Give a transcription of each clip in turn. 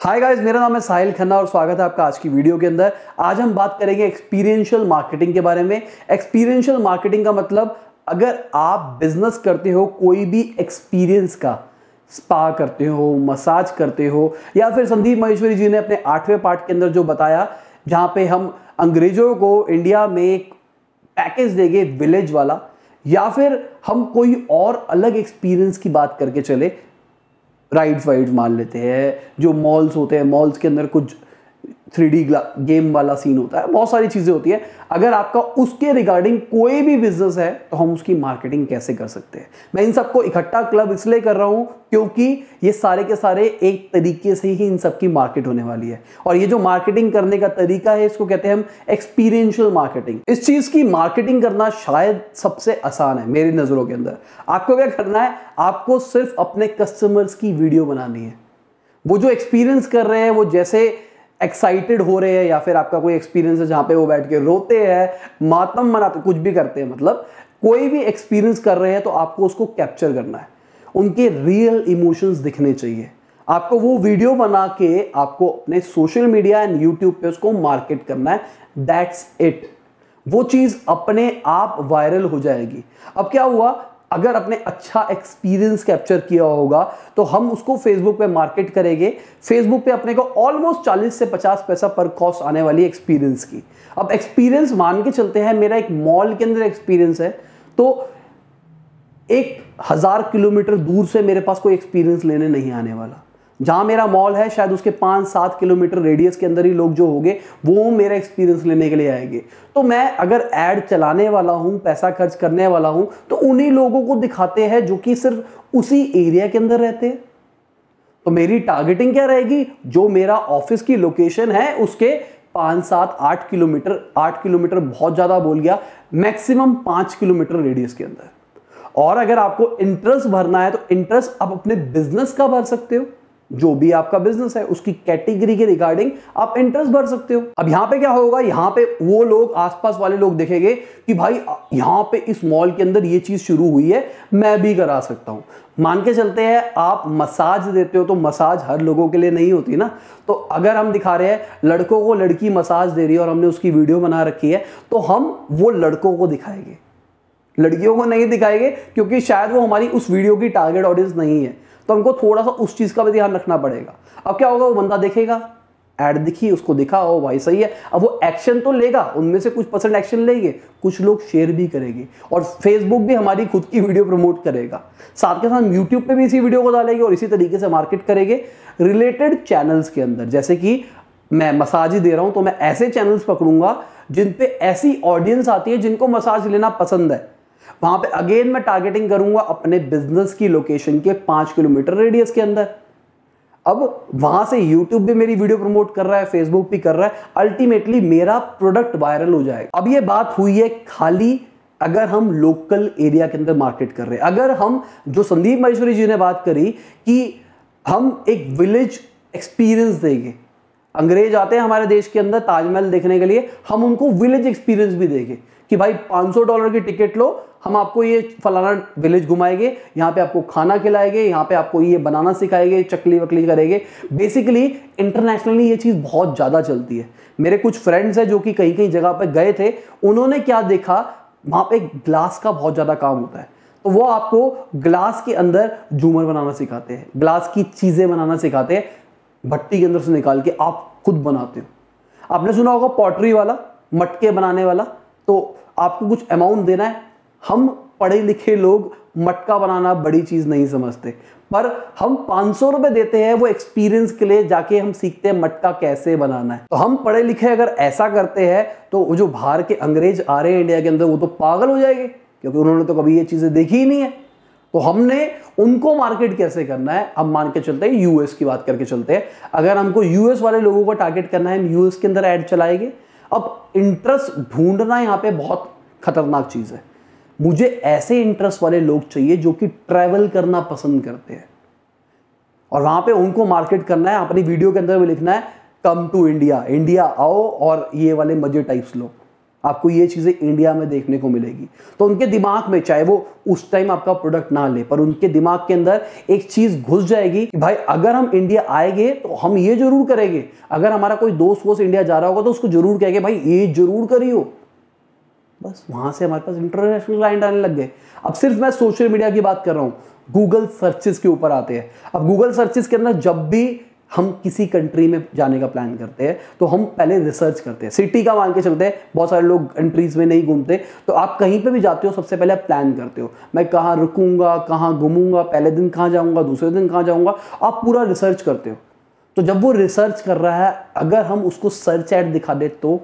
Hi guys मेरा नाम है साहिल खन्ना और स्वागत है आपका आज की वीडियो के अंदर। आज हम बात करेंगे एक्सपीरियंशियल मार्केटिंग के बारे में। एक्सपीरियंशियल मार्केटिंग का मतलब अगर आप बिज़नेस करते हो, कोई भी एक्सपीरियंस का स्पा करते हो मसाज करते हो, या फिर संदीप महेश्वरी जी ने अपने आठवें पार्ट के अंदर जो बताया, जहाँ पे हम अंग्रेज़ों को इंडिया में एक पैकेज देंगे विलेज वाला, या फिर हम कोई और अलग एक्सपीरियंस की बात करके चले राइड्स वाइड्स मान लेते हैं जो मॉल्स होते हैं मॉल्स के अंदर कुछ थ्री डी गेम वाला सीन होता है, बहुत सारी चीज़ें होती है। अगर आपका उसके रिगार्डिंग कोई भी बिज़नेस है तो हम उसकी मार्केटिंग कैसे कर सकते हैं? मैं इन सबको इकट्ठा क्लब इसलिए कर रहा हूँ क्योंकि ये सारे के सारे एक तरीके से ही इन सबकी मार्केट होने वाली है। और ये जो मार्केटिंग करने का तरीका है, इसको कहते हैं हम एक्सपीरियंशियल मार्केटिंग इस चीज़ की मार्केटिंग करना शायद सबसे आसान है, मेरी नज़रों के अंदर। आपको क्या करना है, आपको सिर्फ़ अपने कस्टमर्स की वीडियो बनानी है। वो जो एक्सपीरियंस कर रहे हैं, वो जैसे एक्साइटेड हो रहे हैं या फिर आपका कोई एक्सपीरियंस है जहाँ पे वो बैठ के रोते हैं, मातम मनाते, कुछ भी करते हैं मतलब कोई भी एक्सपीरियंस कर रहे हैं तो आपको उसको कैप्चर करना है। उनके रियल इमोशंस दिखने चाहिए। आपको वो वीडियो बना के आपको अपने सोशल मीडिया एंड यूट्यूब पे उसको मार्केट करना है। दैट्स इट वो चीज़ अपने आप वायरल हो जाएगी। अब क्या हुआ? अगर अपने अच्छा एक्सपीरियंस कैप्चर किया होगा तो हम उसको फेसबुक पे मार्केट करेंगे। फेसबुक पे अपने को ऑलमोस्ट 40 से 50 पैसा पर कॉस्ट आने वाली एक्सपीरियंस की। अब एक्सपीरियंस मान के चलते हैं, मेरा एक मॉल के अंदर एक्सपीरियंस है तो एक हज़ार किलोमीटर दूर से मेरे पास कोई एक्सपीरियंस लेने नहीं आने वाला। जहाँ मेरा मॉल है, शायद उसके पाँच सात किलोमीटर रेडियस के अंदर ही लोग जो होंगे, वो मेरा एक्सपीरियंस लेने के लिए आएँगे। तो मैं अगर एड चलाने वाला हूँ, पैसा खर्च करने वाला हूँ तो उन्हीं लोगों को दिखाते हैं जो कि सिर्फ़ उसी एरिया के अंदर रहते हैं। तो मेरी टारगेटिंग क्या रहेगी? जो मेरा ऑफ़िस की लोकेशन है, उसके पाँच सात आठ किलोमीटर आठ किलोमीटर बहुत ज़्यादा बोल गया मैक्सिमम पाँच किलोमीटर रेडियस के अंदर। और अगर आपको इंटरेस्ट भरना है तो इंटरेस्ट आप अपने बिज़नेस का भर सकते हो। जो भी आपका बिज़नेस है, उसकी कैटेगरी के रिगार्डिंग आप इंटरेस्ट भर सकते हो। अब यहाँ पे क्या होगा? यहाँ पे वो लोग, आसपास वाले लोग देखेंगे कि भाई, यहाँ पे इस मॉल के अंदर ये चीज़ शुरू हुई है, मैं भी करा सकता हूँ। मान के चलते हैं, आप मसाज देते हो तो मसाज हर लोगों के लिए नहीं होती ना? तो अगर हम दिखा रहे हैं, लड़कों को लड़की मसाज दे रही है और हमने उसकी वीडियो बना रखी है तो हम वो लड़कों को दिखाएँगे। लड़कियों को नहीं दिखाएँगे, क्योंकि शायद वो हमारी उस वीडियो की टारगेट ऑडियंस नहीं है। तो हमको थोड़ा सा उस चीज़ का भी ध्यान रखना पड़ेगा। अब क्या होगा, वो बंदा देखेगा एड दिखी, उसको दिखा, ओ भाई सही है। अब वो एक्शन तो लेगा, उनमें से कुछ परसेंट एक्शन लेंगे, कुछ लोग शेयर भी करेंगे और फेसबुक भी हमारी खुद की वीडियो प्रमोट करेगा। साथ के साथ यूट्यूब पे भी इसी वीडियो को डालेंगे और इसी तरीके से मार्केट करेंगे रिलेटेड चैनल्स के अंदर। जैसे कि मैं मसाज ही दे रहा हूँ तो मैं ऐसे चैनल्स पकड़ूँगा जिन पे ऐसी ऑडियंस आती है जिनको मसाज लेना पसंद है। वहाँ पे अगेन मैं टारगेटिंग करूँगा अपने बिज़नेस की लोकेशन के पाँच किलोमीटर रेडियस के अंदर। अब वहाँ से यूट्यूब भी मेरी वीडियो प्रमोट कर रहा है फेसबुक भी कर रहा है अल्टीमेटली मेरा प्रोडक्ट वायरल हो जाएगा। अब ये बात हुई है खाली अगर हम लोकल एरिया के अंदर मार्केट कर रहे हैं। अगर हम, जो संदीप महेश्वरी जी ने बात करी कि हम एक विलेज एक्सपीरियंस देंगे। अंग्रेज़ आते हैं हमारे देश के अंदर ताजमहल देखने के लिए, हम उनको विलेज एक्सपीरियंस भी देंगे। कि भाई 500 डॉलर की टिकट लो, हम आपको ये फलाना विलेज घुमाएँगे, यहाँ पे आपको खाना खिलाएँगे, यहाँ पे आपको ये बनाना सिखाएँगे, चकली वकली करेंगे। बेसिकली इंटरनेशनली ये चीज़ बहुत ज़्यादा चलती है। मेरे कुछ फ्रेंड्स हैं जो कि कहीं कहीं जगह पर गए थे, उन्होंने क्या देखा, वहाँ पे ग्लास का बहुत ज़्यादा काम होता है। तो वो आपको ग्लास के अंदर झूमर बनाना सिखाते हैं ग्लास की चीज़ें बनाना सिखाते हैं, भट्टी के अंदर से निकाल के आप खुद बनाते हो। आपने सुना होगा पॉटरी वाला, मटके बनाने वाला? तो आपको कुछ अमाउंट देना है। हम पढ़े लिखे लोग मटका बनाना बड़ी चीज़ नहीं समझते। पर हम पाँच सौ रुपए देते हैं वो एक्सपीरियंस के लिए जाके हम सीखते हैं मटका कैसे बनाना है। तो हम पढ़े लिखे अगर ऐसा करते हैं तो वो जो बाहर के अंग्रेज़ आ रहे हैं इंडिया के अंदर, वो तो पागल हो जाएँगे, क्योंकि उन्होंने तो कभी ये चीज़ें देखी ही नहीं है। तो हमने उनको मार्केट कैसे करना है अब मान के चलते हैं यूएस की बात करके चलते हैं। अगर हमको यूएस वाले लोगों को टारगेट करना है, हम यूएस के अंदर ऐड चलाएँगे। अब इंटरेस्ट ढूंढना यहाँ पे बहुत खतरनाक चीज़ है। मुझे ऐसे इंटरेस्ट वाले लोग चाहिए जो कि ट्रैवल करना पसंद करते हैं। और वहाँ पे उनको मार्केट करना है, अपनी वीडियो के अंदर भी लिखना है कम टू इंडिया इंडिया आओ और ये वाले मज़े टाइप्स लो। आपको ये चीज़ें इंडिया में देखने को मिलेगी। तो उनके दिमाग में, चाहे वो उस टाइम आपका प्रोडक्ट ना ले, पर उनके दिमाग के अंदर एक चीज़ घुस जाएगी कि भाई, अगर हम इंडिया आएँगे तो हम ये ज़रूर करेंगे। अगर हमारा कोई दोस्त वोस्त इंडिया जा रहा होगा तो उसको ज़रूर कहेंगे, भाई, ये ज़रूर करियो। बस वहाँ से हमारे पास इंटरनेशनल क्लाइंट आने लग गए। अब सिर्फ़ मैं सोशल मीडिया की बात कर रहा हूँ। गूगल सर्चेस के ऊपर आते हैं। अब गूगल सर्चेस के अंदर जब भी हम किसी कंट्री में जाने का प्लान करते हैं तो हम पहले रिसर्च करते हैं। सिटी का मान के चलते हैं, बहुत सारे लोग कंट्रीज़ में नहीं घूमते तो आप कहीं पे भी जाते हो, सबसे पहले आप प्लान करते हो। मैं कहाँ रुकूँगा, कहाँ घूमूँगा, पहले दिन कहाँ जाऊँगा, दूसरे दिन कहाँ जाऊँगा, आप पूरा रिसर्च करते हो। तो जब वो रिसर्च कर रहा है, अगर हम उसको सर्च एड दिखा दे तो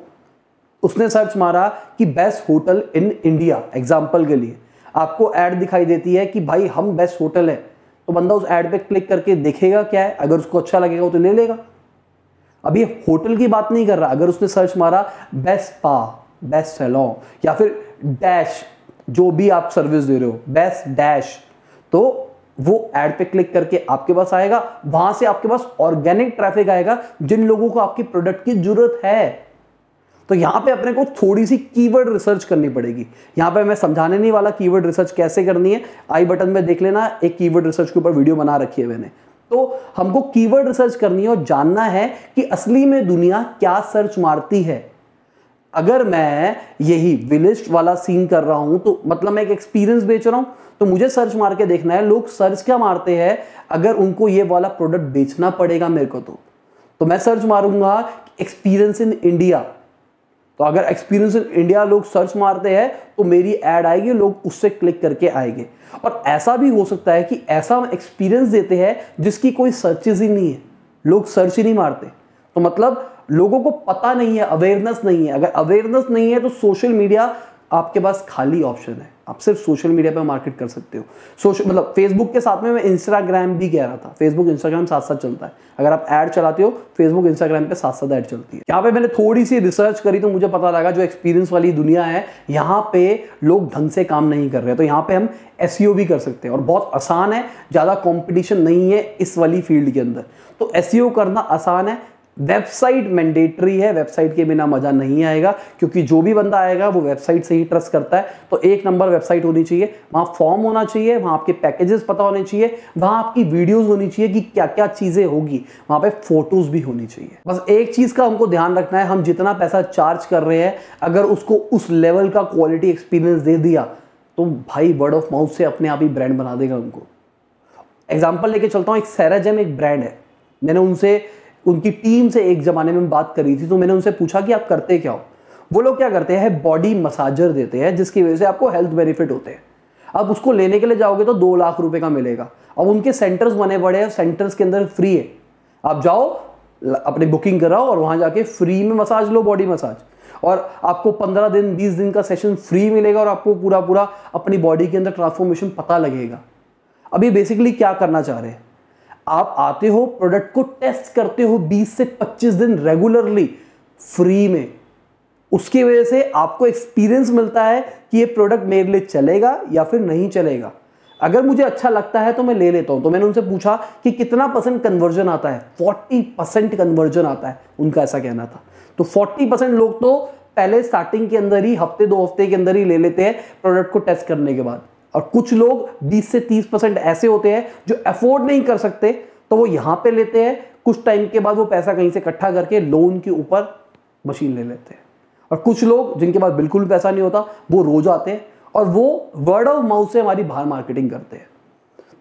उसने सर्च मारा कि best hotel in India example के लिए। आपको ऐड दिखाई देती है कि भाई हम बेस्ट होटल है। तो बंदा उस ऐड पे क्लिक करके देखेगा क्या है, अगर उसको अच्छा लगेगा तो ले लेगा। अभी होटल की बात नहीं कर रहा, अगर उसने सर्च मारा बेस्ट पा बेस्ट सैलॉन या फिर डैश जो भी आप सर्विस दे रहे हो बेस्ट डैश तो वो ऐड पे क्लिक करके आपके पास आएगा, वहाँ से आपके पास ऑर्गेनिक ट्रैफ़िक आएगा, जिन लोगों को आपकी प्रोडक्ट की ज़रूरत है। तो यहाँ पे अपने को थोड़ी सी कीवर्ड रिसर्च करनी पड़ेगी। यहाँ पे मैं समझाने नहीं वाला कीवर्ड रिसर्च कैसे करनी है आई बटन में देख लेना, एक कीवर्ड रिसर्च के ऊपर वीडियो बना रखी है मैंने। तो हमको कीवर्ड रिसर्च करनी है और जानना है कि असली में दुनिया क्या सर्च मारती है। अगर मैं यही विलिस्ट वाला सीन कर रहा हूँ तो मतलब मैं एक एक्सपीरियंस बेच रहा हूँ तो मुझे सर्च मार के देखना है, लोग सर्च क्या मारते हैं, अगर उनको ये वाला प्रोडक्ट बेचना पड़ेगा मेरे को तो। तो मैं सर्च मारूँगा एक्सपीरियंस इन इंडिया तो अगर एक्सपीरियंस इन इंडिया लोग सर्च मारते हैं तो मेरी ऐड आएगी, लोग उससे क्लिक करके आएँगे। और ऐसा भी हो सकता है कि ऐसा एक्सपीरियंस देते हैं जिसकी कोई सर्चेज ही नहीं है। लोग सर्च ही नहीं मारते। तो मतलब लोगों को पता नहीं है अवेयरनेस नहीं है। अगर अवेयरनेस नहीं है तो सोशल मीडिया आपके पास खाली ऑप्शन है। आप सिर्फ़ सोशल मीडिया पर मार्केट कर सकते हो। सोशल मतलब फेसबुक के साथ में मैं इंस्टाग्राम भी कह रहा था। फेसबुक इंस्टाग्राम साथ साथ चलता है। अगर आप ऐड चलाते हो फेसबुक इंस्टाग्राम पे साथ साथ ऐड चलती है। यहाँ पे मैंने थोड़ी सी रिसर्च करी तो मुझे पता लगा जो एक्सपीरियंस वाली दुनिया है, यहाँ पे लोग ढंग से काम नहीं कर रहे तो यहाँ पे हम एस e भी कर सकते हैं। और बहुत आसान है, ज़्यादा कॉम्पिटिशन नहीं है इस वाली फ़ील्ड के अंदर। तो एस e करना आसान है वेबसाइट मैंडेटरी है, वेबसाइट के बिना मज़ा नहीं आएगा, क्योंकि जो भी बंदा आएगा, वो वेबसाइट से ही ट्रस्ट करता है। तो एक नंबर वेबसाइट होनी चाहिए, वहाँ फॉर्म होना चाहिए, वहाँ आपके पैकेजेस पता होने चाहिए, वहाँ आपकी वीडियोस होनी चाहिए कि क्या क्या चीज़ें होगी, वहाँ पे फ़ोटोज़ भी होनी चाहिए। बस एक चीज़ का हमको ध्यान रखना है, हम जितना पैसा चार्ज कर रहे हैं, अगर उसको उस लेवल का क्वालिटी एक्सपीरियंस दे दिया तो भाई वर्ड ऑफ़ माउथ से अपने आप ही ब्रांड बना देगा उनको एग्ज़ाम्पल लेके चलता हूँ, एक सैराजेम एक ब्रांड है। मैंने उनसे उनकी टीम से एक ज़माने में बात करी थी तो मैंने उनसे पूछा कि आप करते क्या हो? वो लोग क्या करते हैं बॉडी मसाजर देते हैं, जिसकी वजह से आपको हेल्थ बेनिफिट होते हैं। अब उसको लेने के लिए जाओगे तो दो लाख रुपए का मिलेगा। अब उनके सेंटर्स बने पड़े हैं सेंटर्स के अंदर फ्री है। आप जाओ अपनी बुकिंग कराओ और वहाँ जाके फ्री में मसाज लो बॉडी मसाज और आपको पंद्रह दिन, बीस दिन का सेशन फ्री मिलेगा और आपको पूरा पूरा अपनी बॉडी के अंदर ट्रांसफॉर्मेशन पता लगेगा। अभी बेसिकली क्या करना चाह रहे हैं? आप आते हो प्रोडक्ट को टेस्ट करते हो 20 से 25 दिन रेगुलरली फ्री में। उसकी वजह से आपको एक्सपीरियंस मिलता है कि ये प्रोडक्ट मेरे लिए चलेगा या फिर नहीं चलेगा। अगर मुझे अच्छा लगता है तो मैं ले लेता हूँ। तो मैंने उनसे पूछा कि कितना परसेंट कन्वर्जन आता है? 40 परसेंट कन्वर्जन आता है, उनका ऐसा कहना था। तो 40 परसेंट लोग तो पहले स्टार्टिंग के अंदर ही, हफ़्ते, दो हफ़्ते के अंदर ही ले लेते हैं प्रोडक्ट को टेस्ट करने के बाद। और कुछ लोग 20 से 30 परसेंट ऐसे होते हैं जो अफोर्ड नहीं कर सकते तो वो यहाँ पे लेते हैं। कुछ टाइम के बाद वो पैसा कहीं से इकट्ठा करके लोन के ऊपर मशीन ले लेते हैं। और कुछ लोग जिनके पास बिल्कुल पैसा नहीं होता, वो रोज आते हैं और वो वर्ड ऑफ़ माउथ से हमारी बाहर मार्केटिंग करते हैं।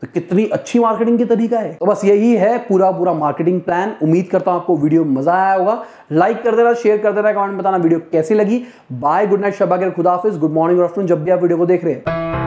तो कितनी अच्छी मार्केटिंग की तरीका है। तो बस यही है पूरा पूरा मार्केटिंग प्लान उम्मीद करता हूँ आपको वीडियो मज़ा आया होगा। लाइक कर देना शेयर कर देना कमेंट बताना वीडियो कैसी लगी। बाय गुड नाइट शबा खुदाफिज गुड मॉर्निंग आफ्टरनून जब भी आप वीडियो को देख रहे हैं।